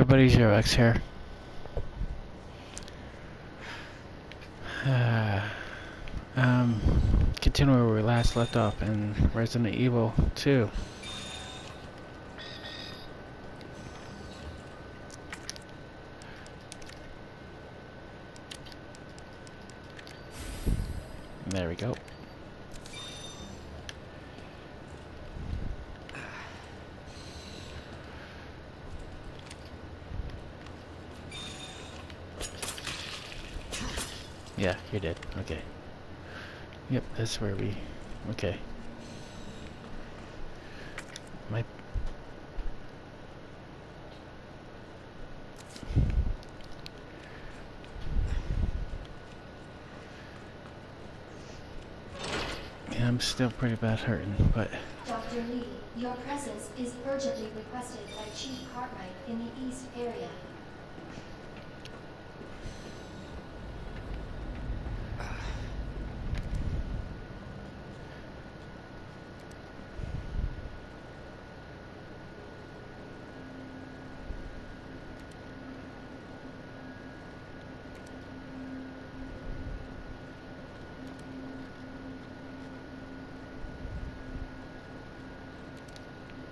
everybody, Zero X here. Uh, um, continue where we last left off in Resident Evil 2. There we go. Yeah, you're dead. Okay. Yep, that's where we... Okay. My... Yeah, I'm still pretty bad hurting, but... Dr. Lee, your presence is urgently requested by Chief Cartwright in the East area.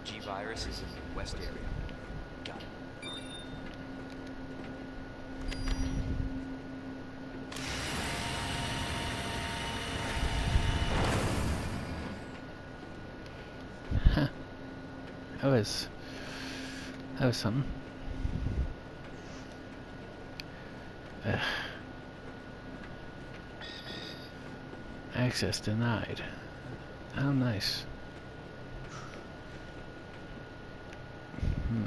G-Virus is in the west area. Got it. Huh. That was... That was something. Ugh. Access denied. How nice. Hmm.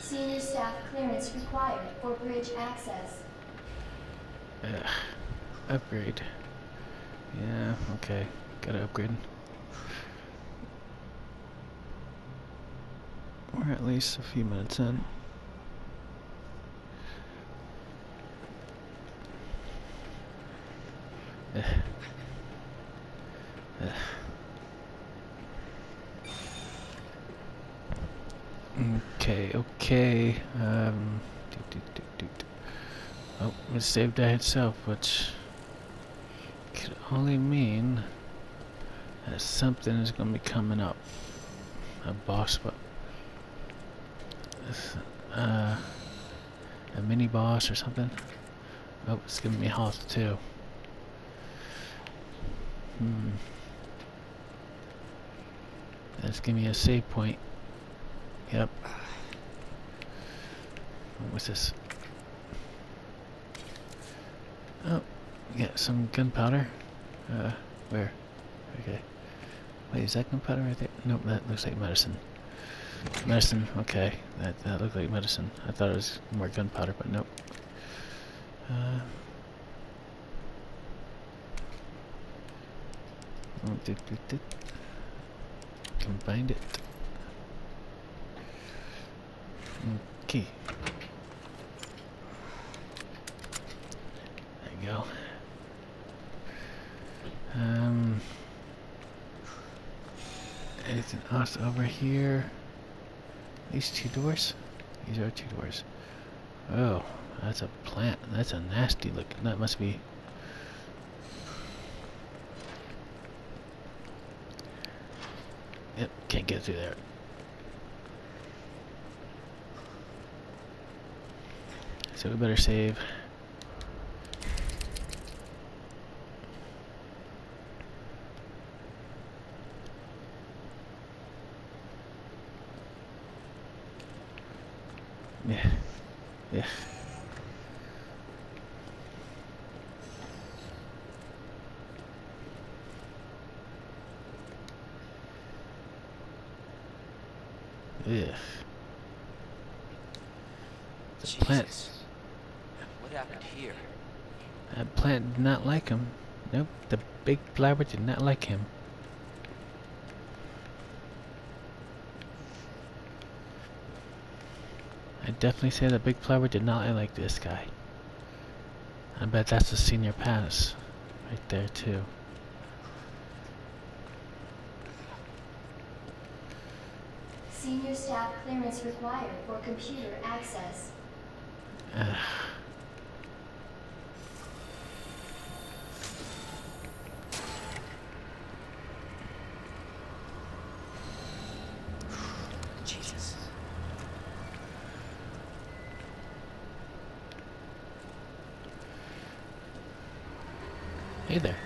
Senior staff clearance required access. Ugh. Upgrade. Yeah, okay. Gotta upgrade. We're at least a few minutes in. Ugh. Ugh. Okay, okay. Um, do, do, do, do, do. It saved that itself, which could only mean that something is going to be coming up. A boss, but uh, a mini boss or something. Oh, it's giving me health too. Hmm. That's giving me a save point. Yep. What's this? Oh, got some gunpowder. Uh, where? Okay. Wait, is that gunpowder right there? Nope, that looks like medicine. Medicine, okay. That that looked like medicine. I thought it was more gunpowder, but nope. Uh, oh. Combined it. Okay. There you go. Um, anything else over here? These two doors? These are two doors. Oh, that's a plant. That's a nasty look. That must be. Yep, can't get through there. So we better save. Yeah. Yeah. Yeah. The. Jesus. What happened here? That plant did not like him. Nope, the big flower did not like him. Could definitely say that Big Flower did not like this guy. I bet that's a senior pass right there too. Senior staff clearance required for computer access. Ugh. Jesus. Hey there.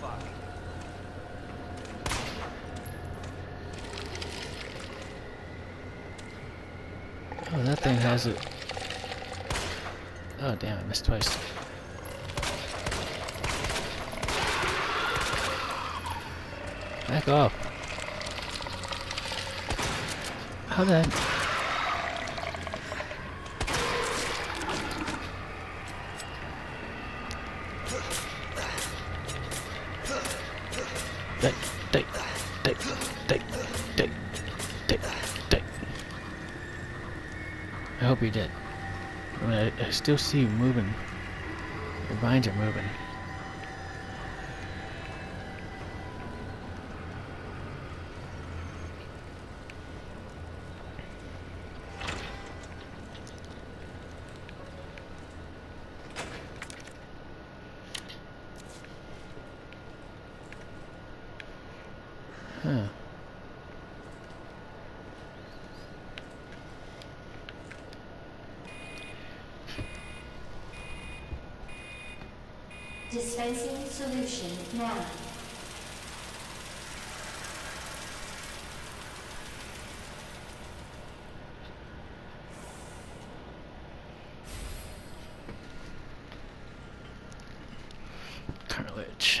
Fuck. Oh, that thing has it. Oh, damn, I missed twice. Back off. How I... Hope did. I mean, I, I still see you moving. Your vines are moving. Huh. Dispensing solution now. Cartilage.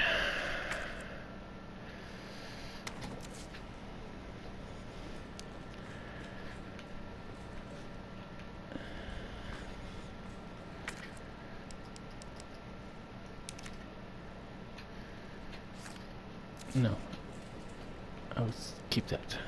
No. I'll s- keep that.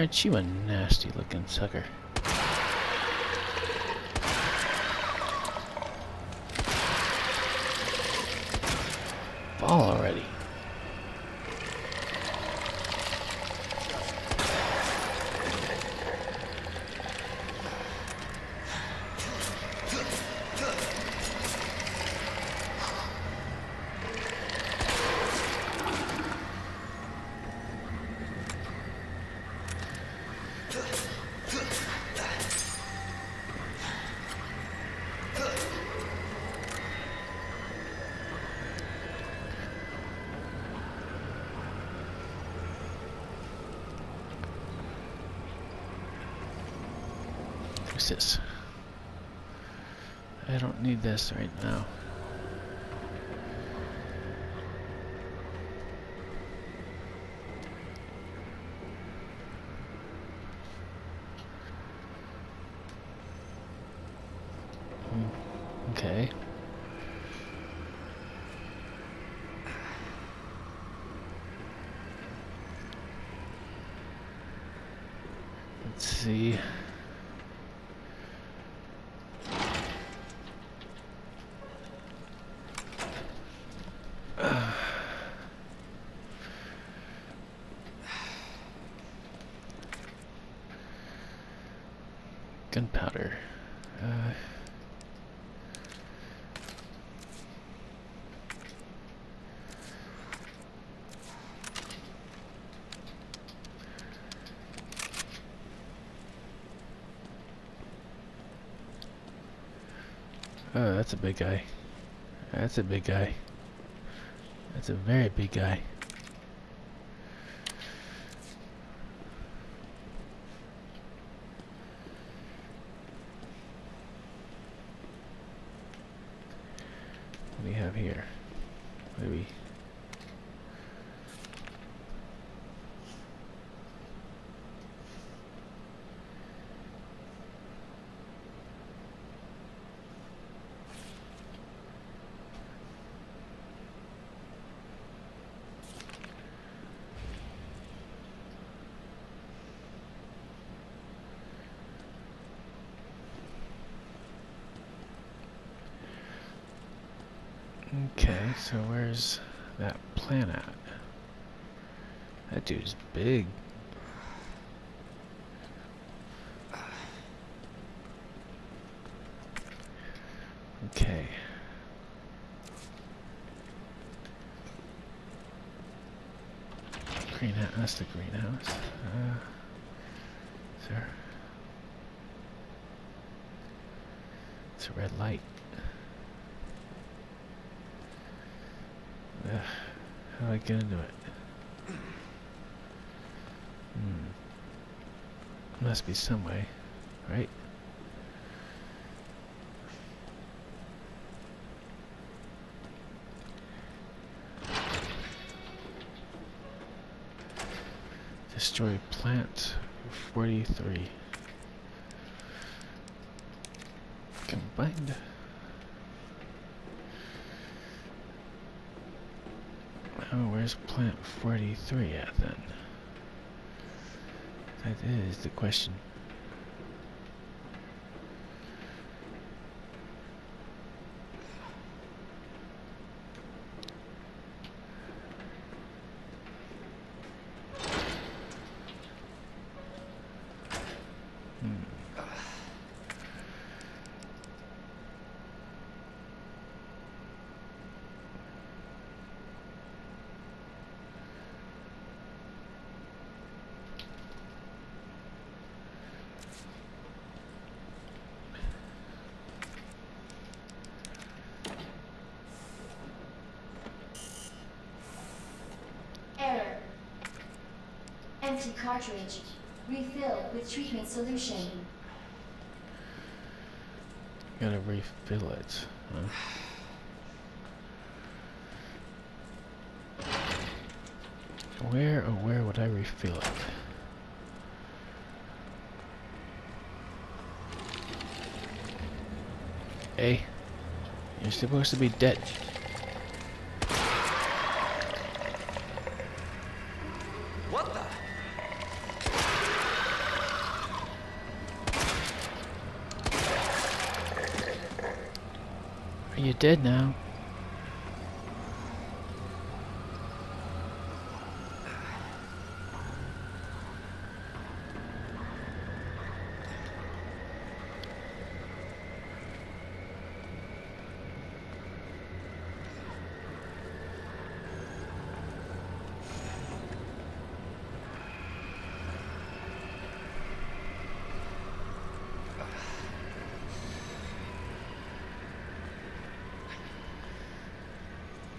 Aren't you a nasty looking sucker? I don't need this right now. that's a big guy. That's a big guy. That's a very big guy. What do we have here? Maybe. That at? That dude's big. Okay. Greenhouse, that's the greenhouse. Uh, is there? It's a red light. Ugh, how do it? Hmm. Must be some way, right? Destroy plant 43. Combined. Oh, where's plant 43 at then? That is the question. Hmm. Error. Empty cartridge. Refill with treatment solution. Gotta refill it. Huh? Where, oh where would I refill it? Hey, you're supposed to be dead. Dead now?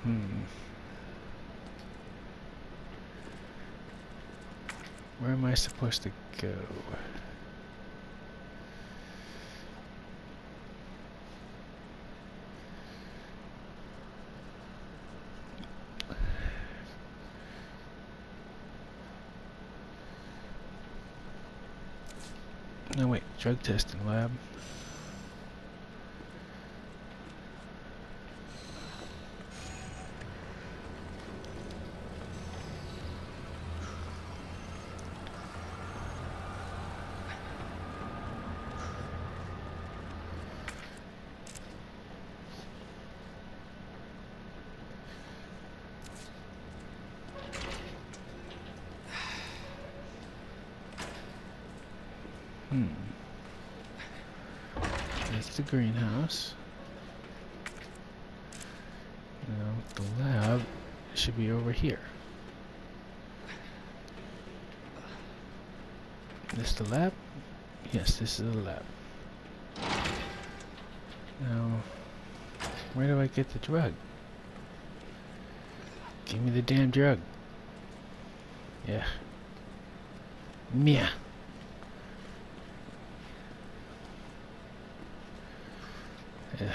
Hmm. Where am I supposed to go? No wait, drug testing lab. Hmm. That's the greenhouse. Now the lab should be over here. This the lab? Yes, this is the lab. Now, where do I get the drug? Give me the damn drug. Yeah. Mia. Ugh.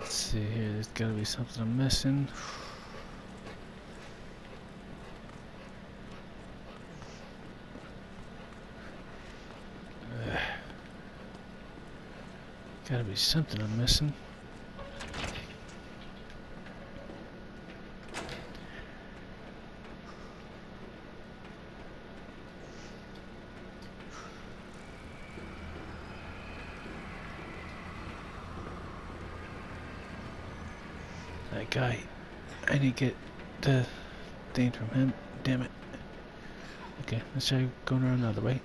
Let's see here. There's gotta be something I'm missing. Gotta be something I'm missing. That guy. I need to get the thing from him. Damn it. Okay, let's try going around the other way.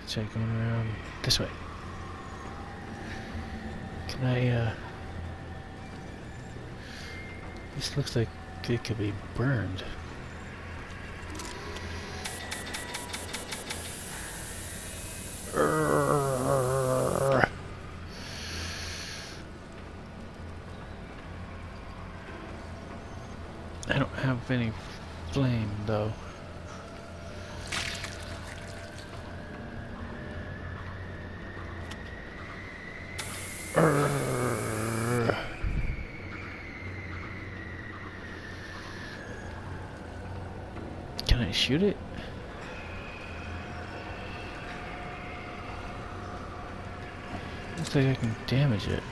Let's try going around this way. Can I, uh... This looks like it could be burned. Urgh. I don't have any flame though. Can I shoot it? Looks like I can damage it.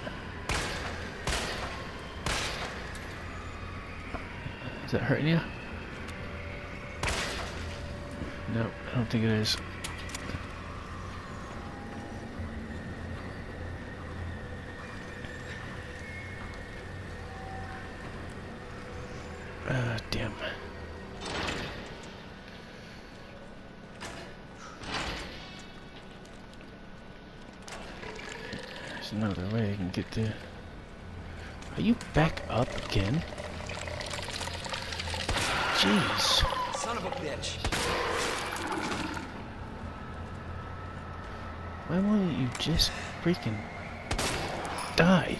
Is that hurting you? No, I don't think it is. Ah, damn. There's another way I can get there. Are you back up again? Jeez. Son of a bitch. Why won't you just freaking die?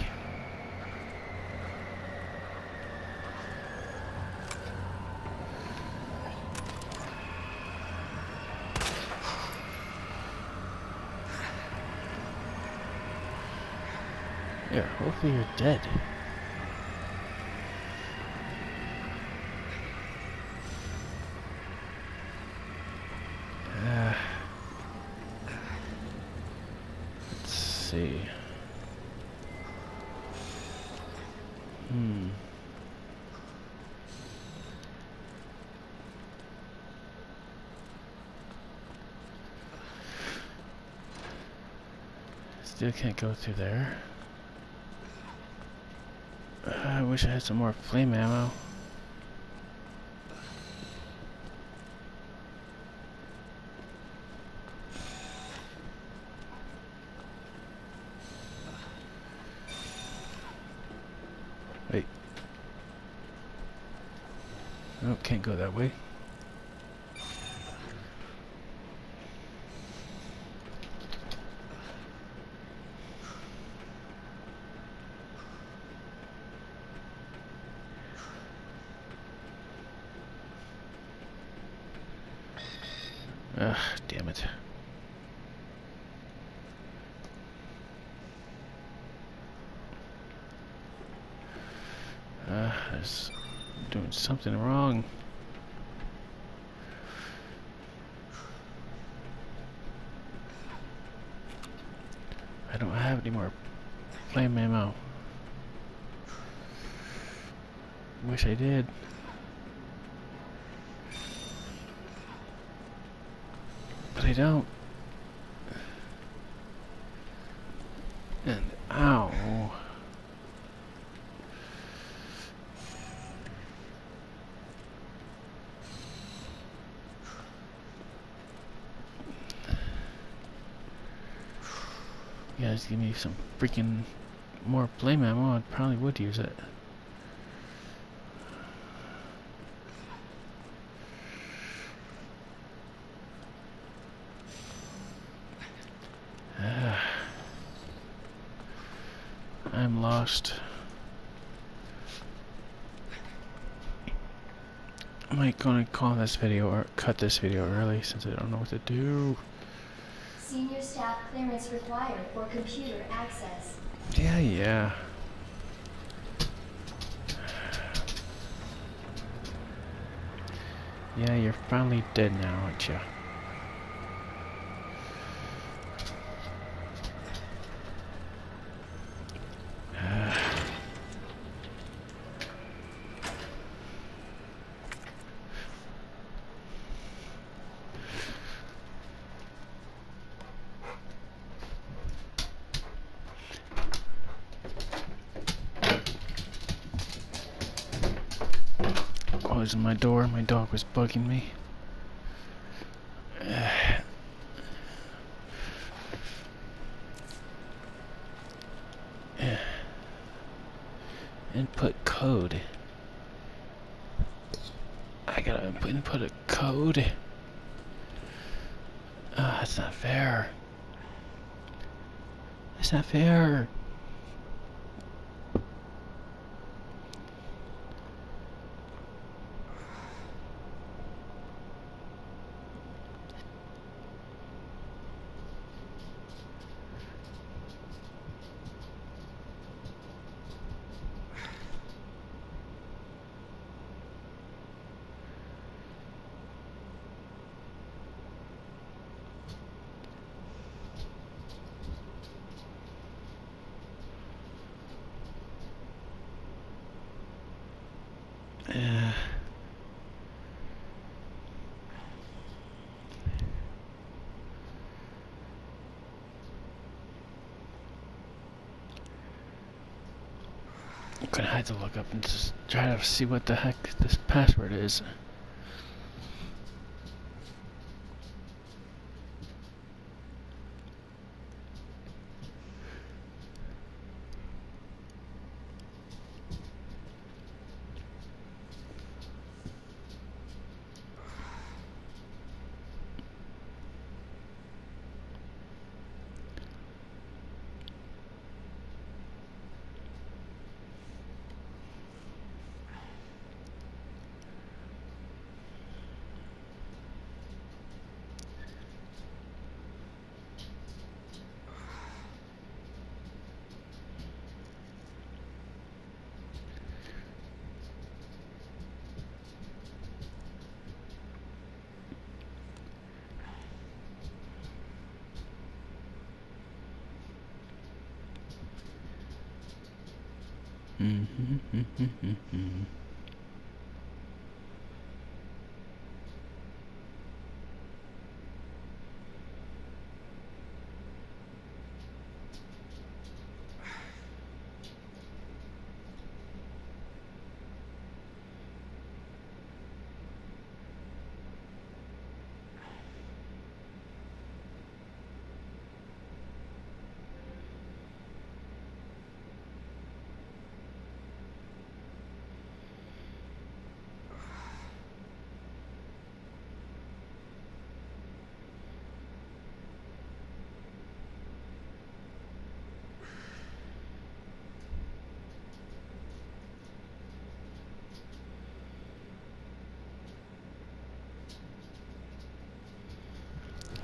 Yeah, hopefully you're dead. Uh, let's see. Hmm. Still can't go through there. Uh, I wish I had some more flame ammo. Wait. Oh, can't go that way. Ugh, damn it. Uh, I was doing something wrong. I don't have any more flame ammo. Wish I did. But I don't. And ow. Guys give me some freaking more flame ammo, I probably would use it. Ah. I'm lost. I might gonna call this video or cut this video early since I don't know what to do. Senior staff clearance required for computer access. Yeah, yeah. Yeah, you're finally dead now, aren't you? Closing my door, my dog was bugging me. Input code. I gotta input a code. Ah, that's not fair. That's not fair. Uh, I'm gonna have to look up and just try to see what the heck this password is. Mm-hmm.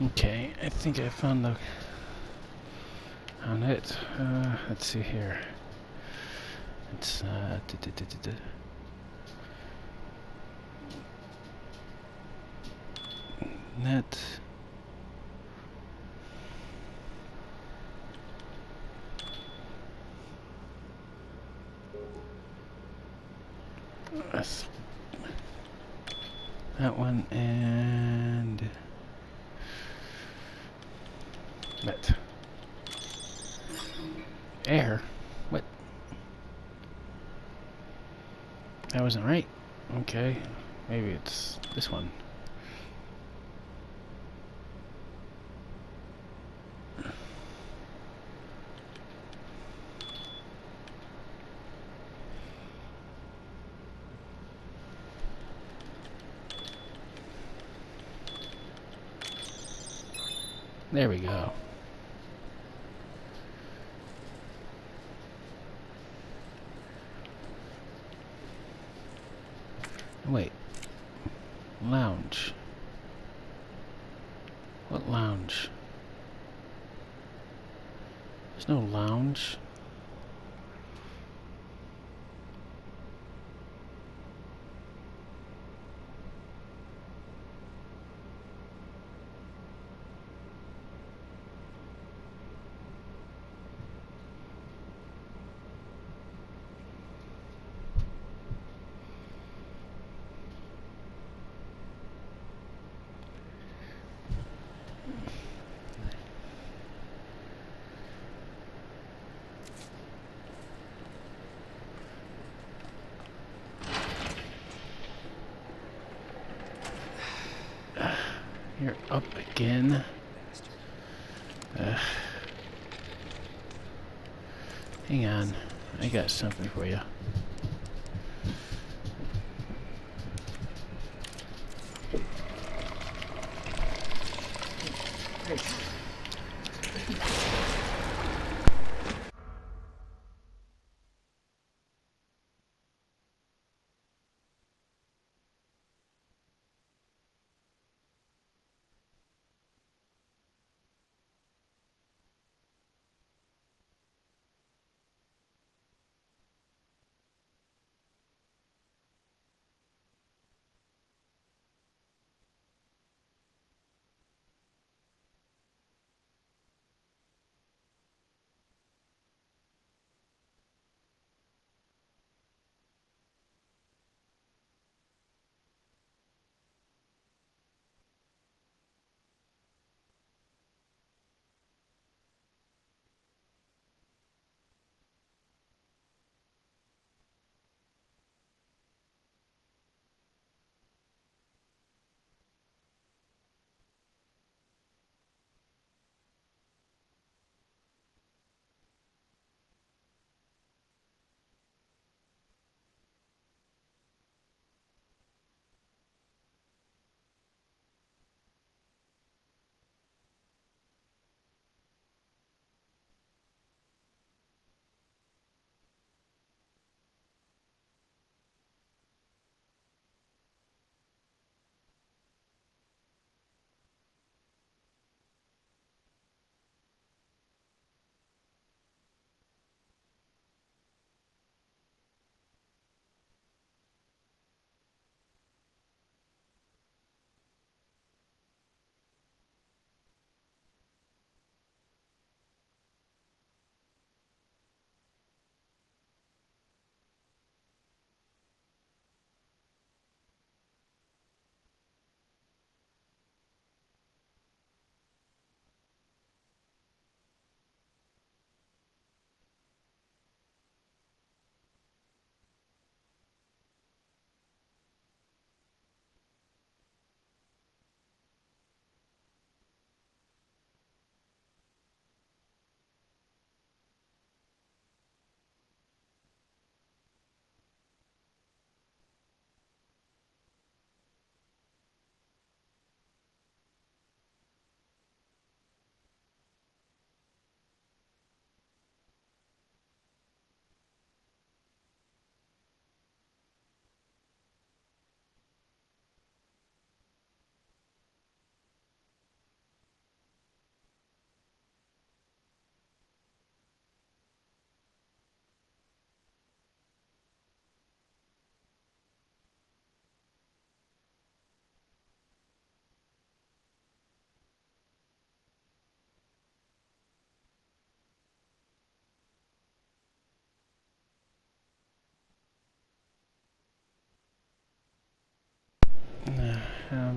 Okay, I think I found the on it. Uh, let's see here. It's uh, duh, duh, duh, duh, duh. net. That's that one and net. Air? What? That wasn't right. Okay. Maybe it's this one. There we go. Wait. Lounge. What lounge? There's no lounge. You're up again. Bastard. Ugh. Hang on. I got something for you.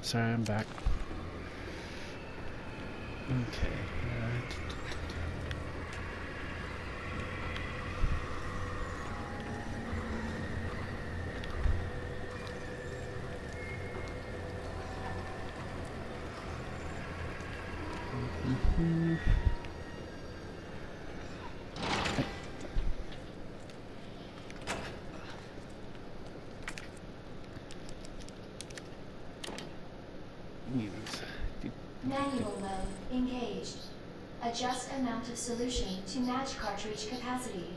Sorry, I'm back. Okay. Uh, Of solution to match cartridge capacity.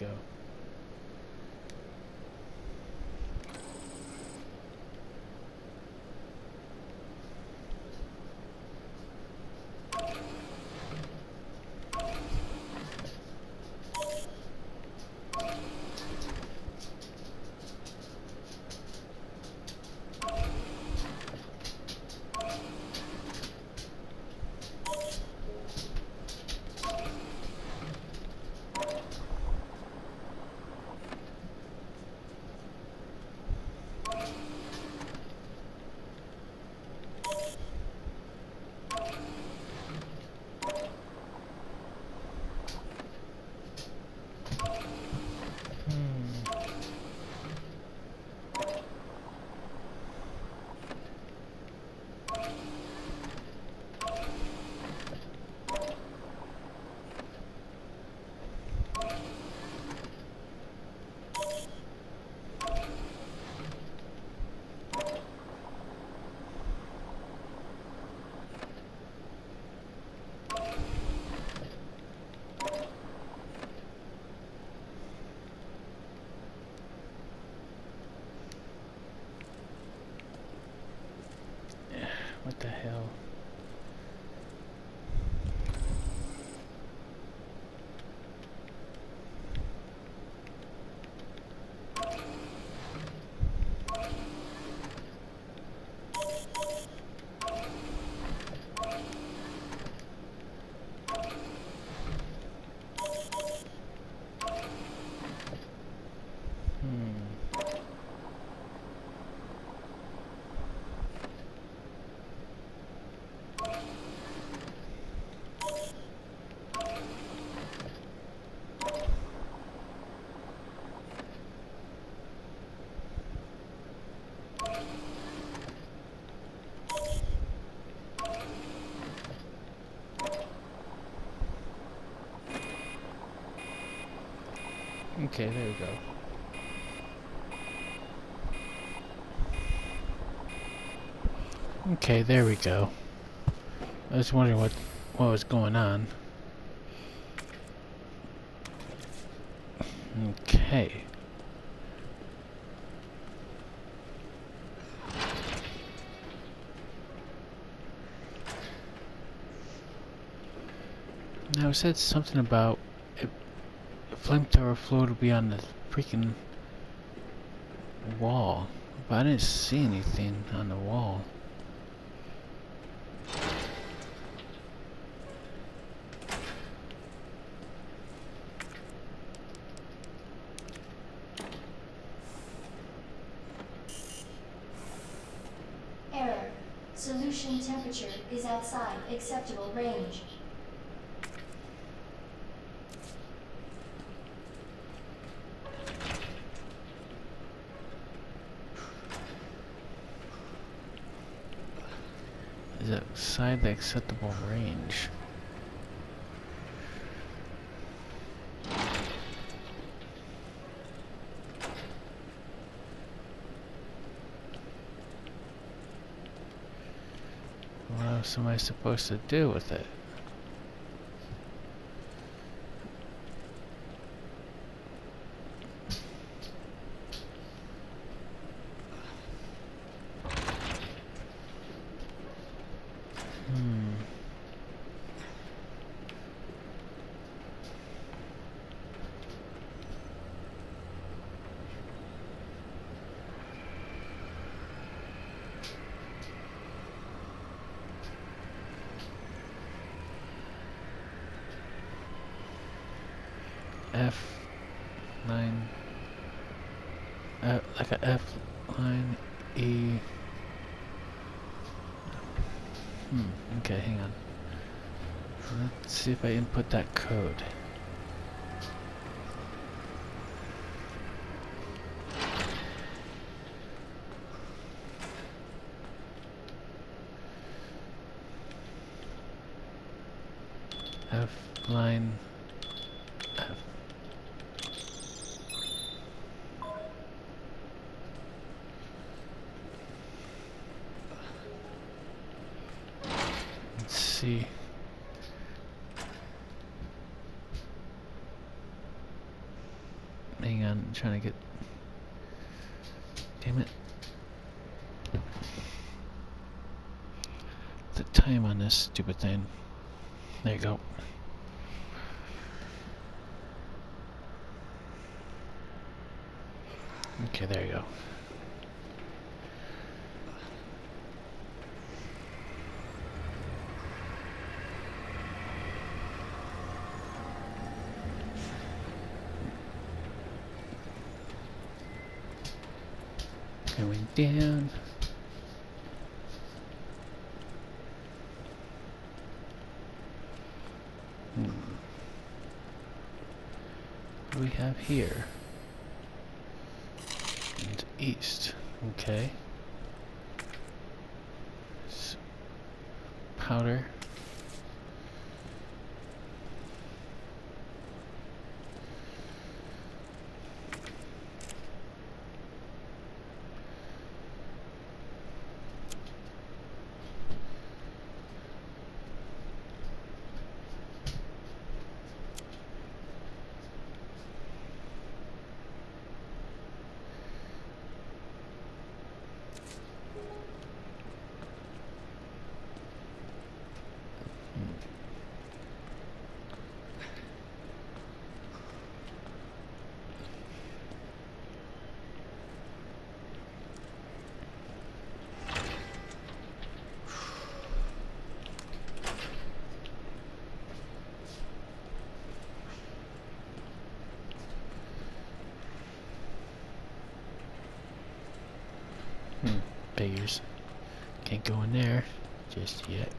Go. What the hell? Hmm. Okay, there we go. Okay, there we go. I was wondering what what was going on. Okay. Now it said something about flamethrower fluid will be on the freaking wall, but I didn't see anything on the wall. Else am I supposed to do with it? F line uh, like a F line E Hmm, okay, hang on. Let's see if I input that code. F line F. See. I'm trying to get. Damn it. The time on this stupid thing. There you go. Okay, there you go. Going down. Hmm. What do we have here? East. Okay. Powder. Figures. Can't go in there just yet.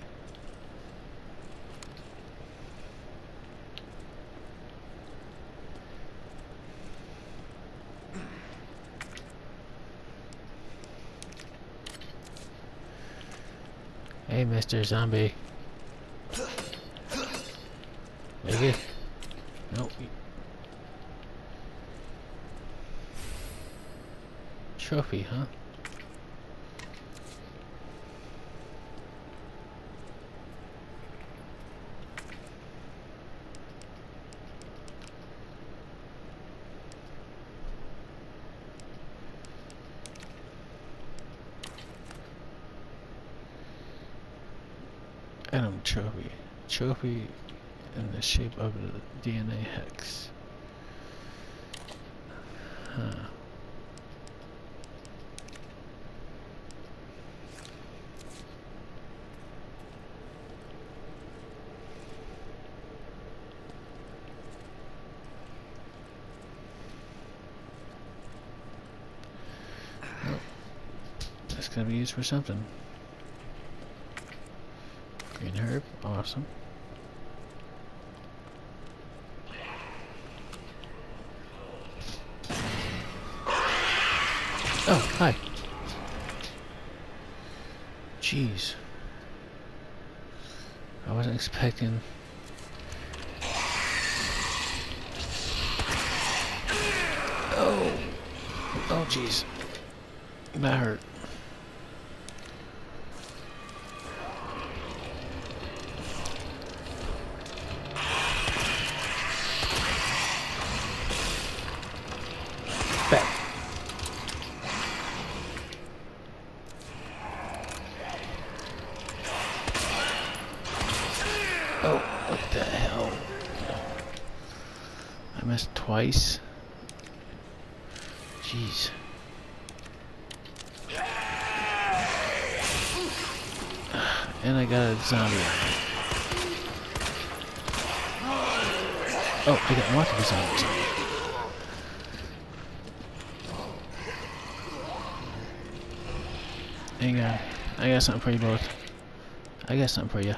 Hey, Mr. Zombie. Maybe. Nope. Trophy, huh? Atom trophy. In the shape of a DNA hex. Huh. That's gonna be used for something. Green herb, awesome. Oh, hi. Jeez. I wasn't expecting. Oh. Oh, jeez. That hurt. Back. Oh, what the hell? I missed twice. Jeez. And I got a zombie. Zombies. Hang on. I got something for you both. I got something for you.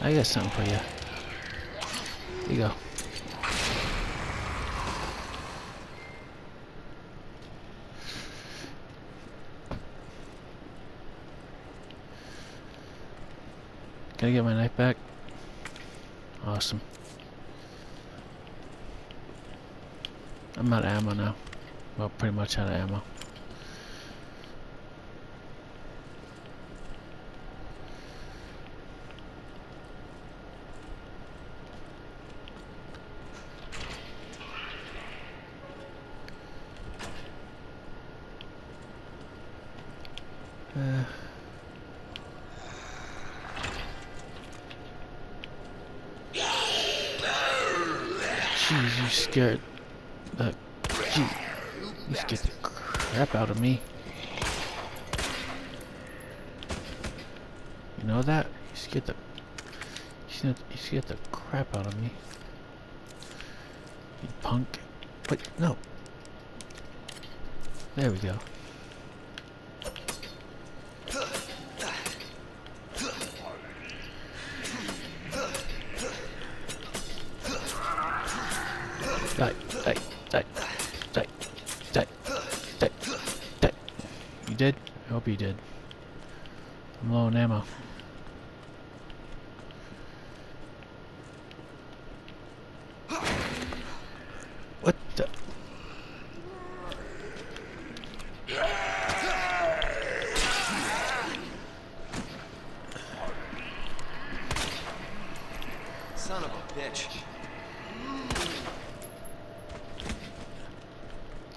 I got something for you. Here you go. Can I get my knife back? Awesome. I'm out of ammo now. Well, pretty much out of ammo. Uh. Jeez, you scared me. You know that? You scared the... You scared, you scared the crap out of me. You punk. Wait, no. There we go. Die, die, die, die, die, die, die. You did? I hope you did. I'm low on ammo. What the? Son of a bitch.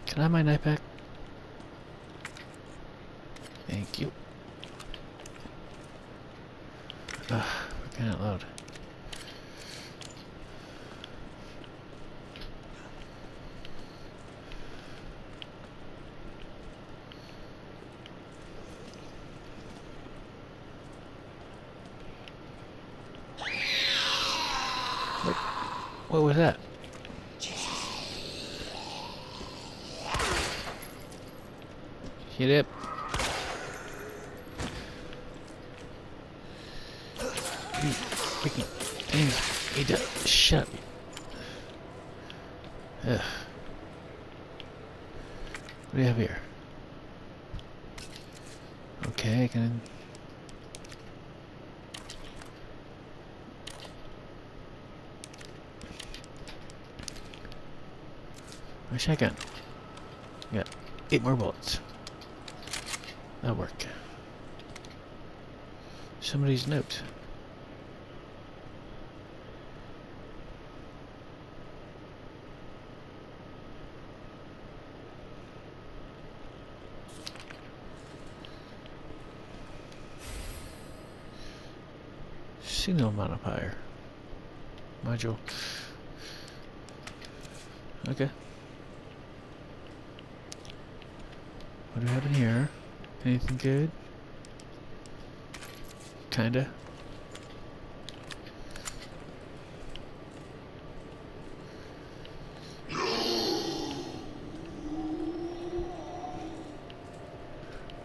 Can I have my knife back? Thank you. Ugh, freaking out loud. What, what was that? Hit it. You freaking things. Hey, dude, shut. Ugh. What do you have here? Okay, I can. My shotgun. Got eight more bullets. That'll work. Somebody's note. Signal modifier. Module. Okay. What do we have in here? Anything good? Kinda.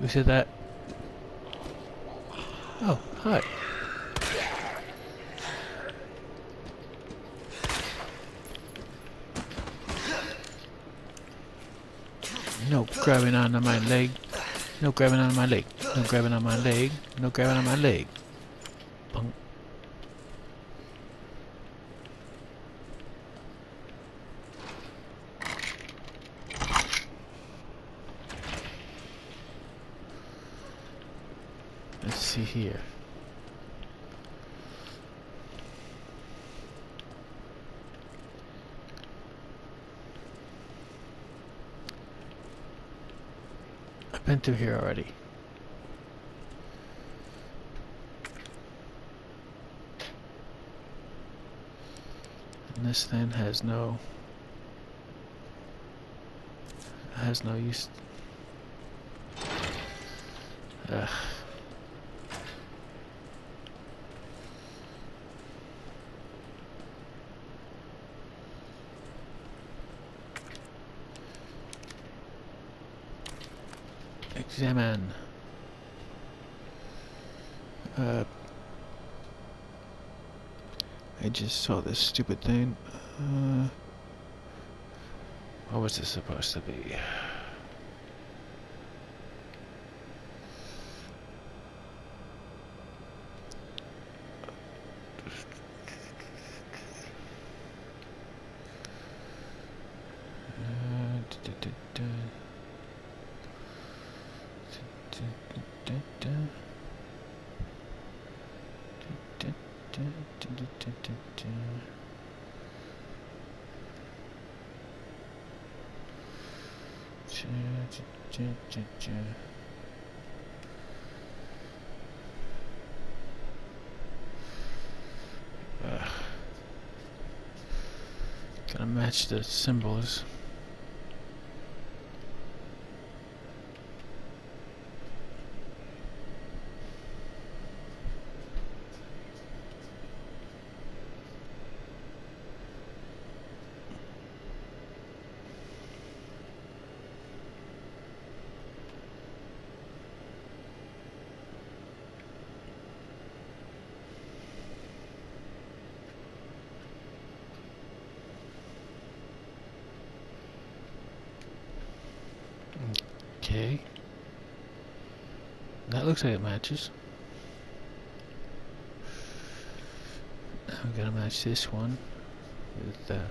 Who said that? Oh, hi. No grabbing onto my leg. No grabbing on my leg. No grabbing on my leg. No grabbing on my leg. Punk. Let's see here. Been through here already. And this thing has no has no use. Ugh. Examine. Uh, I just saw this stupid thing. Uh, what was this supposed to be? Uh, duh, duh, duh, duh. Can Gotta match the symbols. Okay. That looks like it matches. Now we gotta match this one with that.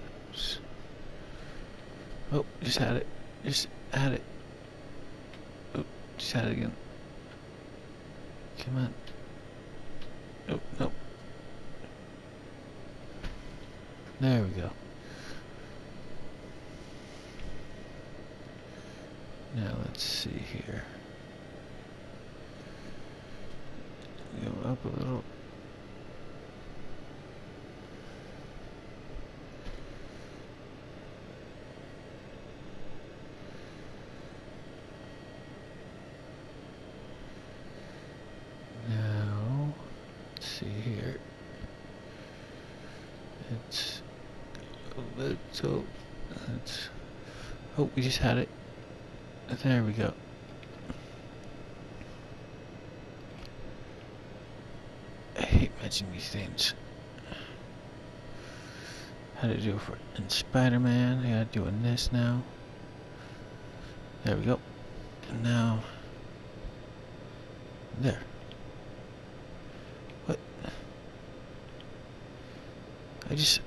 Oh, just had it. Just had it. Oh, just had it again. Come on. Oh, no. There we go. Now let's see here. Go up a little. Now, let's see here. It's a little. It's. Oh, just had it. There we go. I hate matching these things. How to do for in Spider-Man? I gotta doing this now. There we go. And now there. What? I just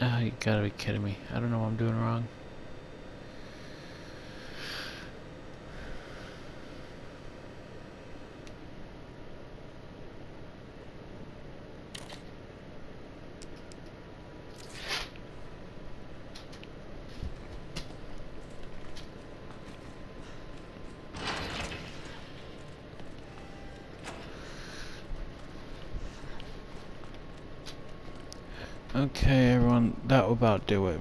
Oh, you gotta be kidding me. I don't know what I'm doing wrong. Okay, everyone, do it.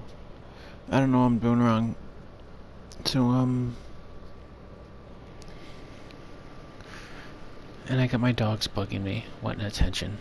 I don't know what I'm doing wrong. So, um... And I got my dogs bugging me, wanting attention.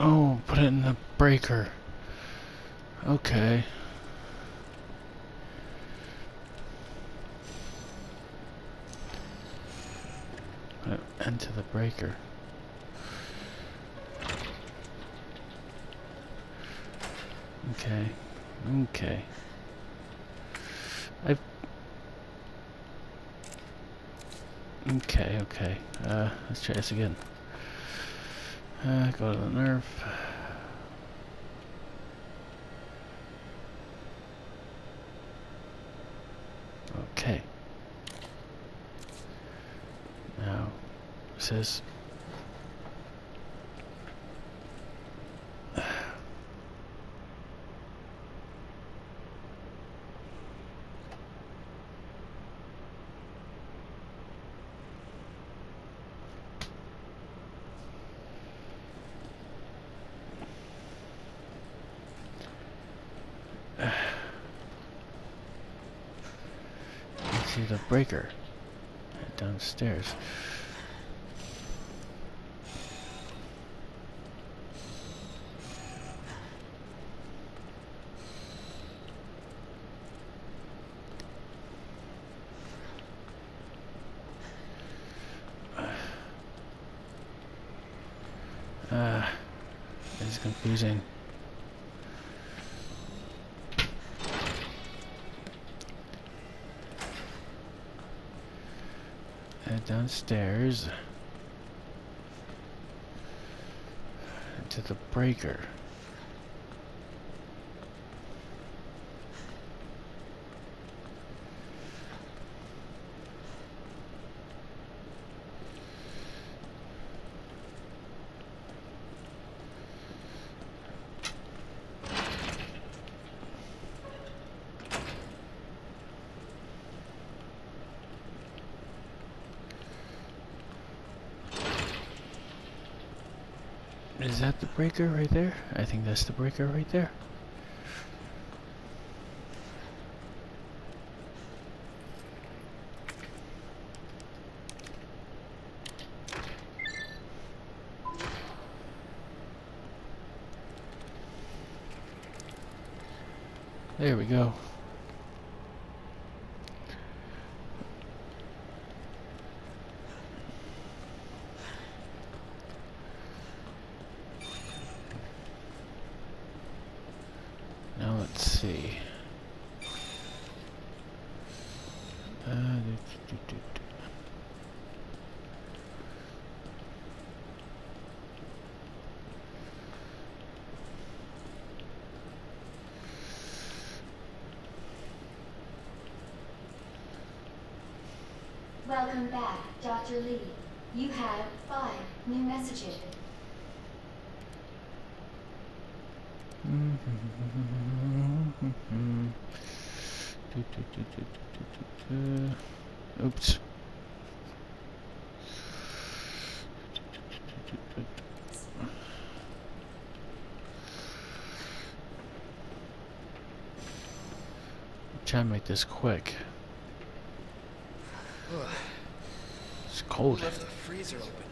Oh, put it in the breaker. Okay. Into the breaker. Okay. Okay. I. Okay, okay. Uh, let's try this again. Uh, go to the nerve. Okay. Now, says see the breaker downstairs. Ah, this is confusing. Downstairs to the breaker. Is that the breaker right there? I think that's the breaker right there. There we go. 5. New messages. Mm-hmm. Oops. Try and make this quick. It's cold. The open.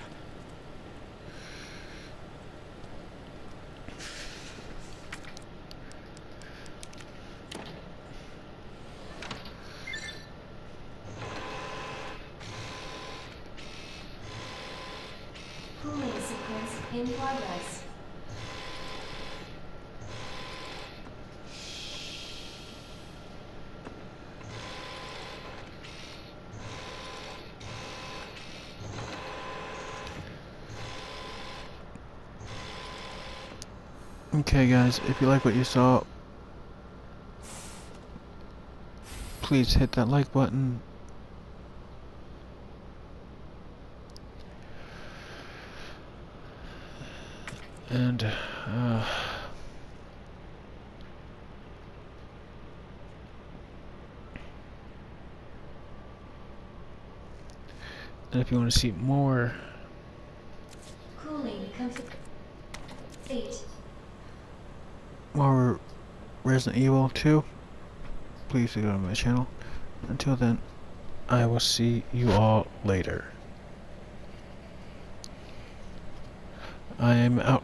Guys, if you like what you saw, please. please hit that like button. And, uh, and if you want to see more Cooling complete. Eight. more Resident Evil 2, please go to my channel. Until then, I will see you all later. I am out.